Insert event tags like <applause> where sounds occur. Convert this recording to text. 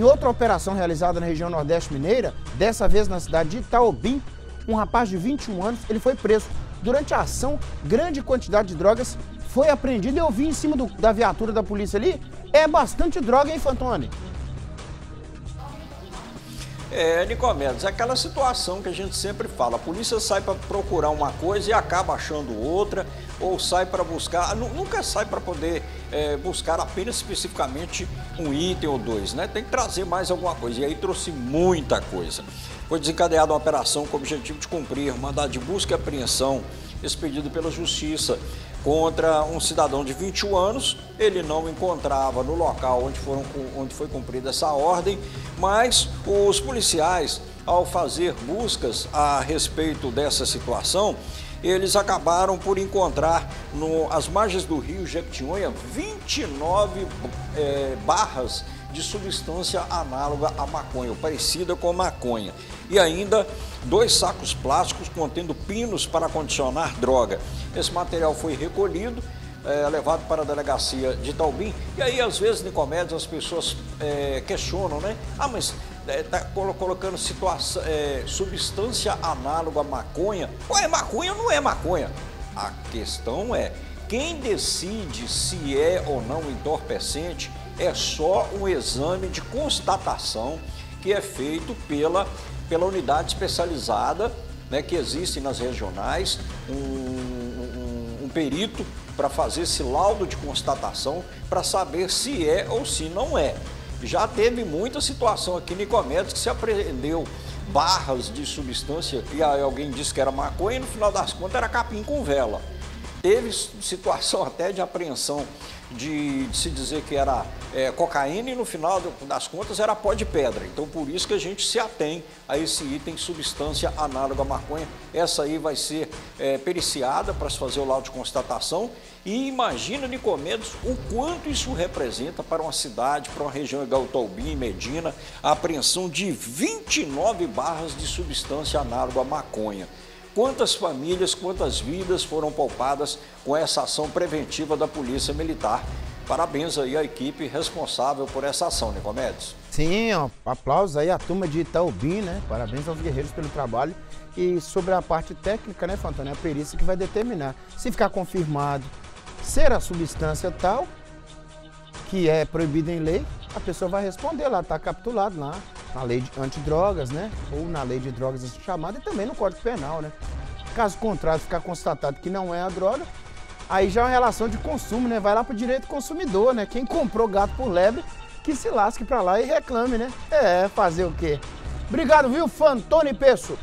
Em outra operação realizada na região Nordeste Mineira, dessa vez na cidade de Itaobim, um rapaz de 21 anos, ele foi preso. Durante a ação, grande quantidade de drogas foi apreendida. Eu vi em cima do, da viatura da polícia ali, é bastante droga, hein, Fantoni? É, Nicomedes, aquela situação que a gente sempre fala. A polícia sai para procurar uma coisa e acaba achando outra, ou sai para buscar, nunca sai para poder é, buscar apenas especificamente um item ou dois, né? Tem que trazer mais alguma coisa. E aí trouxe muita coisa. Foi desencadeada uma operação com o objetivo de cumprir mandado de busca e apreensão expedido pela Justiça contra um cidadão de 21 anos. Ele não encontrava no local onde, foram, onde foi cumprida essa ordem, mas os policiais, ao fazer buscas a respeito dessa situação, eles acabaram por encontrar no, as margens do rio Jequitinhonha 29 é, barras de substância análoga à maconha, parecida com maconha. E ainda dois sacos plásticos contendo pinos para condicionar droga. Esse material foi recolhido, é, levado para a delegacia de Taubim. E aí, às vezes, Nicomedes, as pessoas é, questionam, né? Ah, mas está é, colocando situação, é, substância análoga à maconha. Ué, maconha não é maconha. A questão é, quem decide se é ou não entorpecente é só um exame de constatação que é feito pela, pela unidade especializada né, que existe nas regionais, um, um, um perito para fazer esse laudo de constatação para saber se é ou se não é. Já teve muita situação aqui em Nicomedes que se apreendeu barras de substância e alguém disse que era maconha e no final das contas era capim com vela. Teve situação <laughs> até de apreensão de, de se dizer que era é, cocaína e no final das contas era pó de pedra. Então por isso que a gente se atém a esse item substância análoga à maconha. Essa aí vai ser é, periciada para se fazer o laudo de constatação e imagina, Nicomedes, o quanto isso representa para uma cidade, para uma região igual Taubim, Medina, a apreensão de 29 barras de substância análoga à maconha. Quantas famílias, quantas vidas foram poupadas com essa ação preventiva da Polícia Militar? Parabéns aí à equipe responsável por essa ação, Nicomedes. Sim, ó, aplausos aí à turma de Itaubim, né? Parabéns aos guerreiros pelo trabalho. E sobre a parte técnica, né, Fantônio? É a perícia que vai determinar. Se ficar confirmado ser a substância tal, que é proibida em lei, a pessoa vai responder lá, está capitulado lá na lei de antidrogas, né? Ou na lei de drogas assim chamada e também no Código Penal, né? Caso contrário, ficar constatado que não é a droga, aí já é uma relação de consumo, né? Vai lá pro direito consumidor, né? Quem comprou gato por lebre, que se lasque para lá e reclame, né? É, fazer o quê? Obrigado, viu, Fantoni Peço?